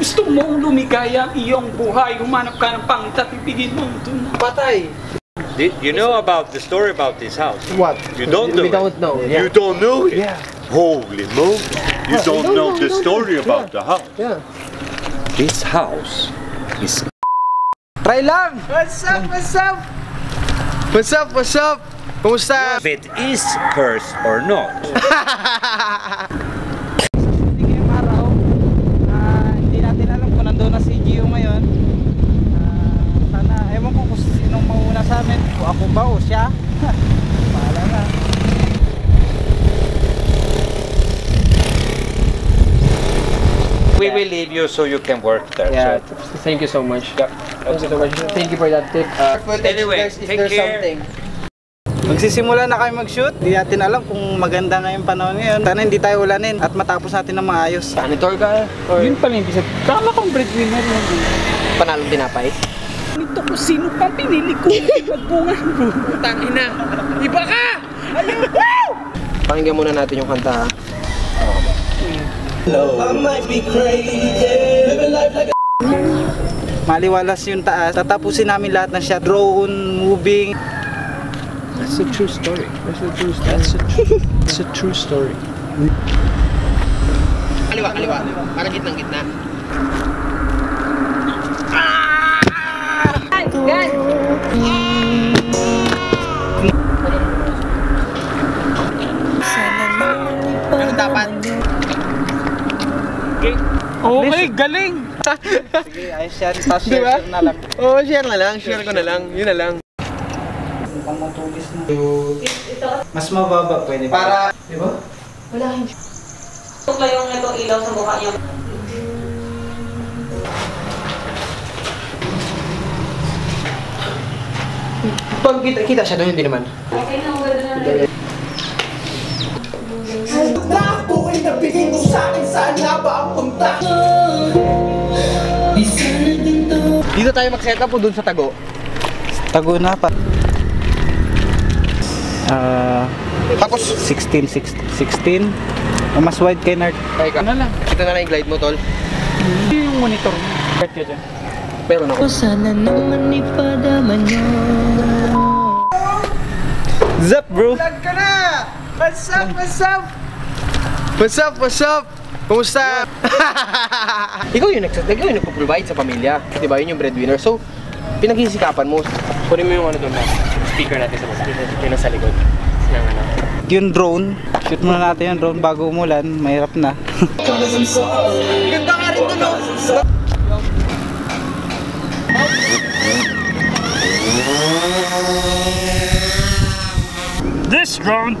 Gusto mo lumigaya ang iyong buhay, humanap ka ng pangit at ibigin mo ito na. Patay! Did you know about the story about this house? What? You don't know We it. don't know. Yeah. You don't know it? Yeah. Holy moly. You don't don't know know, the don't story know. about the house. Yeah. This house is Try lang! What's up? What's up? What's up? What's up? Kumusta? if it is cursed or not. ngayong araw. Ah, hindi natin alam kung nandoon na si Gio ngayon. Ah, sana, ewan ko kung sinong mauna sa amin. Kung ako ba o siya. Bahala na. We will leave you so you can work there. Yeah, So. thank you so much. Thank you so much. Thank you for that tip. Uh, Anyway, take care. Magsisimula na kayo mag-shoot. Hindi natin alam kung maganda ngayong panahon ngayon. Sana hindi tayo ulanin at matapos natin ng maayos. Janitor ka? Or Yun pala yung bisa. Kala kong breadwinner panalong tinapay? Ito ko sino pang pinili ko. Magbunga. Tangina! Iba ka! Pakinggan muna natin yung kanta ha. Maliwalas yung taas. Tatapusin namin lahat ng shot. Drone, moving. That's a true story. That's a true story. That's a true, that's a true story. Kaliwa, kaliwa. Para gitnang gitna. Okay, galing. Sige, ayos yan. Tapos Di ba? share na lang. Oo, oh, share na lang. Share ko na lang. Yun na lang. Pang matugis na. Mas mababa pwede. Para, di ba? Tukla yung itong ilaw sa mukha niya. Pag kita, kita siya doon, hindi naman. Okay na, wala na rin. Dito tayo mag-set up o doon sa tago? Tago na pa. Ah, Tapos, 16, 16, 16. O, mas wide kay Nart. Ay ka. Ano lang? Kita na lang yung glide mo, tol. Hindi yung monitor mo. Kahit ka dyan. Pero ako. Sana naman ipadama nyo Zap bro! Vlog ka na! What's up? What's up? What's up? What's up? Kumusta? ikaw yung nag ikaw yung nagpo-provide sa pamilya. Di ba? Yun yung breadwinner. So, pinagsisikapan mo. Kunin mo yung ano doon na speaker natin sa baba. Yun nasa likod. Ng ano. Yung drone. Shoot muna natin yung drone bago umulan. Mahirap na. Ganda nga rin doon, no? This drone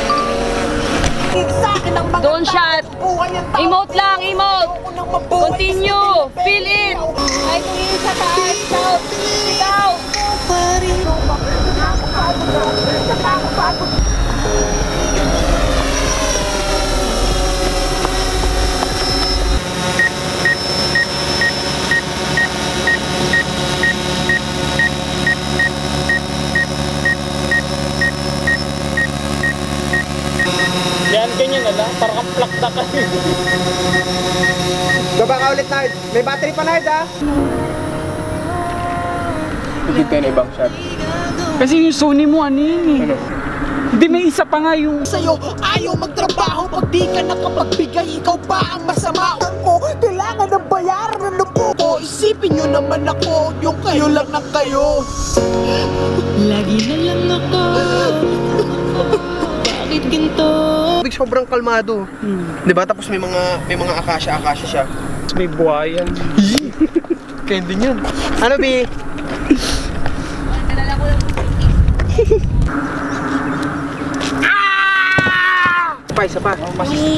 Don't shot. tao Emote lang, emote. Mabuhay Continue. Feel it. Ay, yun sa taas, shout. Sigaw. Yan, ganyan na lang. Parang kang plakda ka. Baba ka ulit, Nard. May battery pa, Nard, ha? Hindi tayo na ibang shot. Kasi yung Sony mo, ano yun eh. Ano? Hindi, may isa pa nga yung... Sa'yo ayaw magtrabaho Pag di ka nakapagbigay Ikaw pa ang masama mo Kailangan ng bayaran ng lupo ko Isipin nyo naman ako Yung kayo lang na kayo Lagi na lang ako Bakit ganito? Big sobrang kalmado. Di ba? Tapos may mga may mga akasya-akasya siya. May buhayan. Kaya din yun. Ano, Bi? pa, isa pa.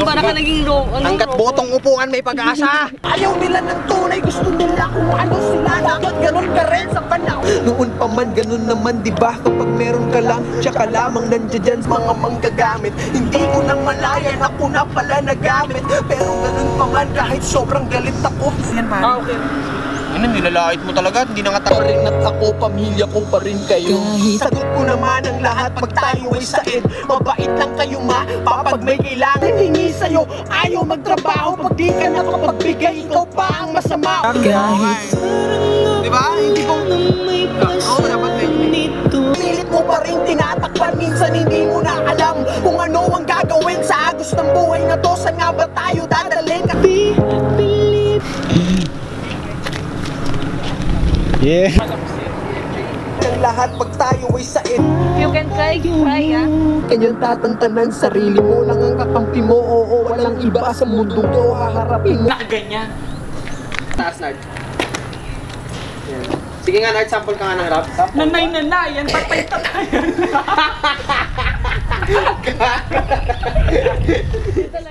Para ka naging low. Ano, Hanggat botong upuan may pag-asa. Ayaw nila ng tunay, gusto nila kung ano sila Dapat ganun ka rin sa Noon pa man, ganun naman, di ba? Kapag meron ka lang, tsaka lamang nandiyan dyan mga manggagamit Hindi ko nang malayan, ako na pala nagamit Pero ganun pa man, kahit sobrang galit ako Ah, okay. Ano, nilalait mo talaga, hindi na nga pa rin. At ako, pamilya ko pa rin kayo. Sagot ko naman ang lahat pag tayo ay said Mabait lang kayo ma, papag may kailangan hingi sa'yo. Ayaw magtrabaho pag di ka nakapagbigay, ikaw pa ang masama. Kahit Di ba? Hindi ko... Oo, dapat may... nito. Pilit mo pa rin tinatakpan. Minsan hindi Yeah. lahat pag tayo ay sait You can try, try ah. Kanyang tatantanan sarili mo lang ang kakampi mo. Oo, walang iba sa mundong to. Haharapin mo. Nakaganyan. Taas Nard. Yan. Sige nga Nard, sample ka nga ng rap. Sample Nanay na na, yan patay tatayan